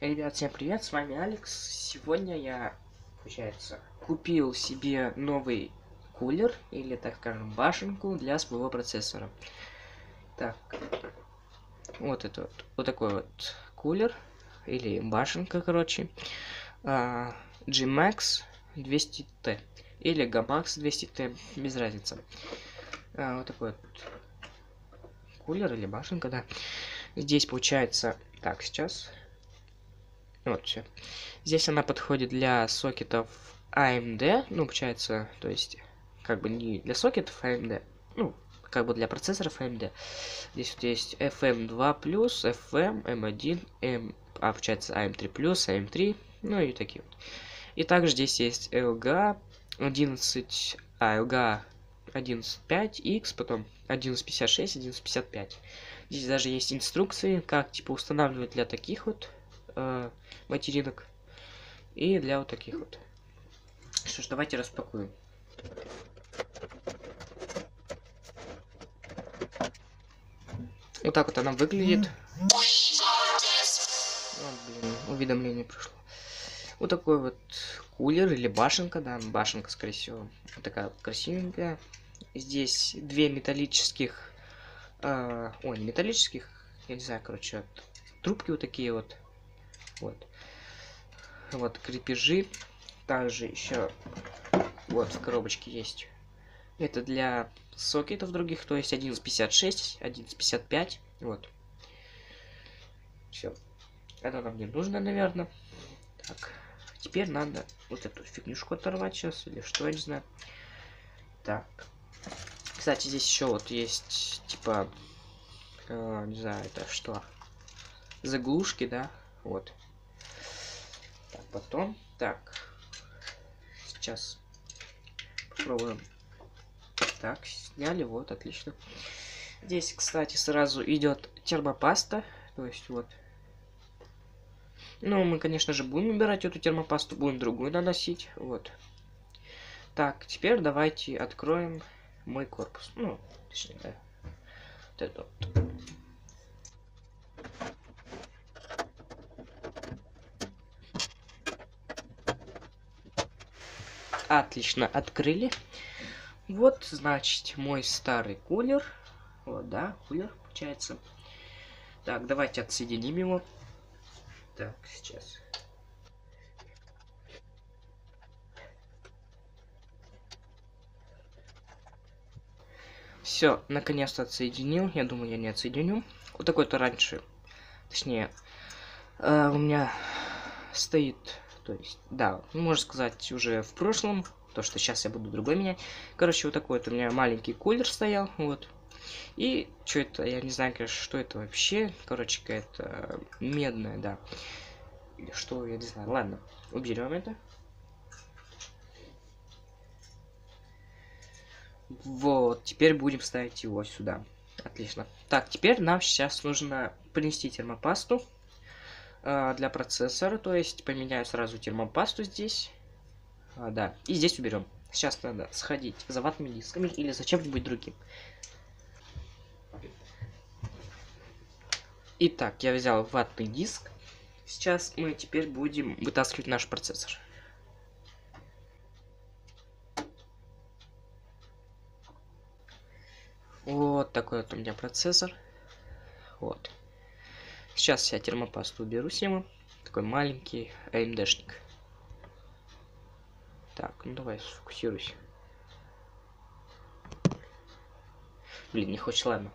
Ребят, всем привет, с вами Алекс. Сегодня я, получается, купил себе новый кулер, или, так скажем, башенку для своего процессора. Так, вот это вот, вот такой вот кулер, или башенка, короче. А, G-Max 200T, или Gamax 200T, без разницы. А, вот такой вот кулер или башенка, да. Здесь получается... Так, сейчас вот все. Здесь она подходит для сокетов AMD, ну, получается, то есть, как бы не для сокетов AMD, ну, как бы для процессоров AMD. Здесь вот есть FM2+, FM, M1, M, а, получается, AM3+, AM3, ну и такие вот. И также здесь есть LG 11, а, LG 11.5X, потом 11.56, 11.55. Здесь даже есть инструкции, как, типа, устанавливать для таких вот э, материнок. И для вот таких вот. Что ж, давайте распакуем. Вот так вот она выглядит. Вот, блин, уведомление пришло. Вот такой вот кулер или башенка, да, башенка, скорее всего. Вот такая красивенькая. Здесь две металлических... Э, ой, металлических, я не знаю, короче, трубки вот такие вот вот. Вот крепежи. Также еще вот в коробочке есть. Это для сокетов других, то есть 11.56, 11.55. Вот. Все. Это нам не нужно, наверное. Так. Теперь надо вот эту фигнюшку оторвать сейчас, или что, я не знаю. Так. Кстати, здесь еще вот есть, типа, э, не знаю, это что? Заглушки, да? Вот. Потом. Так. Сейчас попробуем. Так, сняли, вот, отлично. Здесь, кстати, сразу идет термопаста. То есть, вот. Ну, мы, конечно же, будем убирать эту термопасту, будем другую наносить. Вот. Так, теперь давайте откроем мой корпус. Ну, точнее, да. Вот это вот. Отлично, открыли. Вот, значит, мой старый кулер. Вот, да, кулер, получается. Так, давайте отсоединим его. Так, сейчас. Все, наконец-то отсоединил. Я думаю, я не отсоединю. Вот такой-то раньше. Точнее, э, у меня стоит то есть, да, можно сказать, уже в прошлом, то, что сейчас я буду другой менять. Короче, вот такой вот у меня маленький кулер стоял, вот. И что это, я не знаю, конечно, что это вообще. Короче, какая-то медная, да. Или что, я не знаю. Ладно, уберем это. Вот, теперь будем ставить его сюда. Отлично. Так, теперь нам сейчас нужно принести термопасту. А, для процессора, то есть поменяю сразу термопасту здесь. А, да, и здесь уберем. Сейчас надо сходить за ватными дисками или за чем-нибудь другим. Итак, я взял ватный диск. Сейчас мы теперь будем вытаскивать наш процессор. Вот такой вот у меня процессор. Вот. Сейчас я термопасту уберу с него. Такой маленький AMD-шник. Так, ну давай сфокусируйся. Блин, не хочешь, ладно.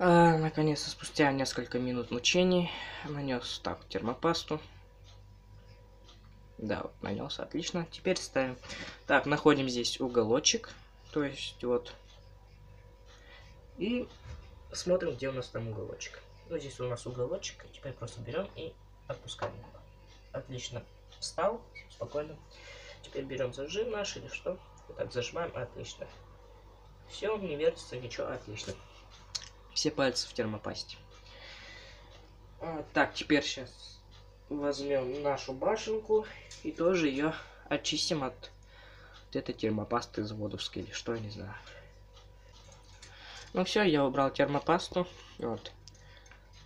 А, Наконец-то, спустя несколько минут мучений, нанес так термопасту. Да, вот нанес, отлично. Теперь ставим. Так, находим здесь уголочек. То есть вот. И смотрим, где у нас там уголочек. Ну, здесь у нас уголочек. Теперь просто берем и отпускаем его. Отлично. Встал. Спокойно. Теперь берем зажим наш или что. Вот так зажимаем. Отлично. Все, не вертится, ничего. Отлично. Все пальцы в термопасте. А, так, теперь сейчас возьмем нашу башенку и тоже ее очистим от вот этой термопасты заводовской или что, я не знаю. Ну все, я убрал термопасту. Вот.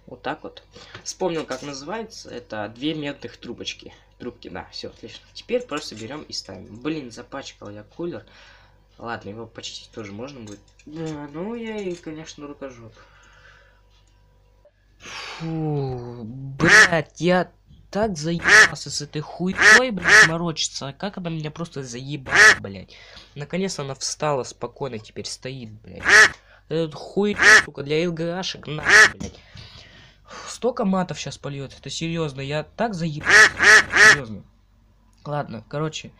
Вот так вот. Вспомнил, как называется. Это две медных трубочки. Трубки, да, все отлично. Теперь просто берем и ставим. Блин, запачкал я кулер. Ладно, его почистить тоже можно будет. Да, ну я и, конечно, рукожоп. Фу, блядь, я так заебался с этой хуйтой, блядь, морочиться. Как она меня просто заебала, блядь. Наконец она встала спокойно, теперь стоит, блядь. Этот хуй, сука, для ЛГАшек, на, блядь. Столько матов сейчас польет, это серьезно, я так заебался. Серьезно. Ладно, короче,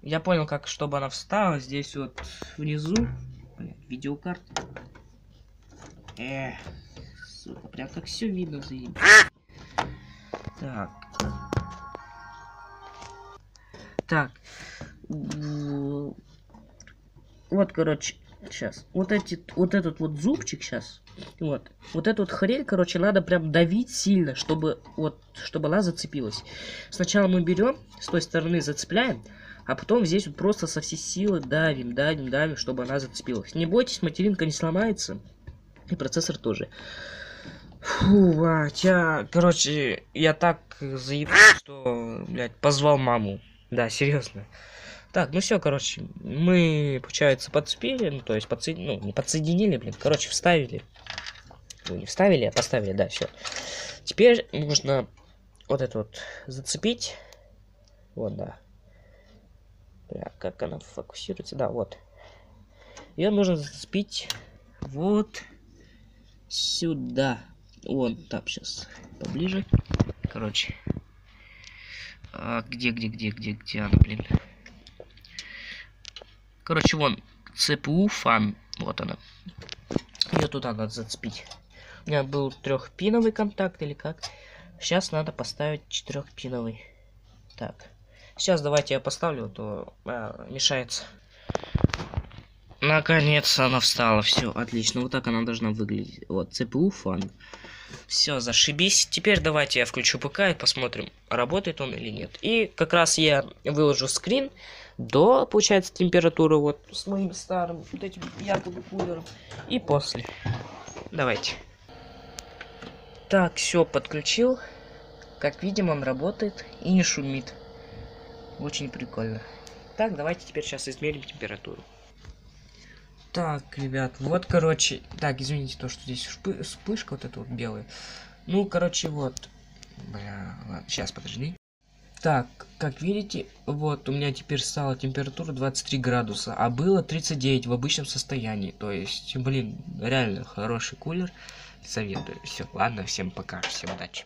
я понял, как, чтобы она встала, здесь вот внизу, блядь, видеокарта. Эх, сука, прям как все видно заебись. Так. Так. Вот, короче, сейчас. Вот эти, вот этот вот зубчик сейчас. Вот. Вот эту вот хрень, короче, надо прям давить сильно, чтобы вот, чтобы она зацепилась. Сначала мы берем, с той стороны зацепляем, а потом здесь вот просто со всей силы давим, давим, давим, чтобы она зацепилась. Не бойтесь, материнка не сломается. И процессор тоже. Фу, а, я, короче, я так заебал, что, блядь, позвал маму. Да, серьезно. Так, ну все, короче, мы, получается, подцепили, ну, то есть, подсо... ну, не подсоединили, блин, короче, вставили. Ну, не вставили, а поставили, да, все. Теперь нужно вот это вот зацепить. Вот, да. Бля, как она фокусируется, да, вот. Ее нужно зацепить вот сюда. Вот, так, сейчас поближе. Короче. А, где, где, где, где, где она, блин? Короче, вон, CPU фан. Вот она. Ее туда надо зацепить. У меня был трехпиновый контакт или как. Сейчас надо поставить четырехпиновый. Так. Сейчас давайте я поставлю, а то а, мешается. Наконец она встала. Все, отлично. Вот так она должна выглядеть. Вот, CPU фан. Все, зашибись. Теперь давайте я включу ПК и посмотрим, работает он или нет. И как раз я выложу скрин до, получается, температуры вот с моим старым вот этим якобы кулером. И после. Давайте. Так, все, подключил. Как видим, он работает и не шумит. Очень прикольно. Так, давайте теперь сейчас измерим температуру. Так, ребят, вот, короче... Так, извините, то, что здесь вспышка вот эта вот белая. Ну, короче, вот. Бля, ладно, сейчас, подожди. Так, как видите, вот у меня теперь стала температура 23 градуса, а было 39 в обычном состоянии. То есть, блин, реально хороший кулер. Советую. Все, ладно, всем пока, всем удачи.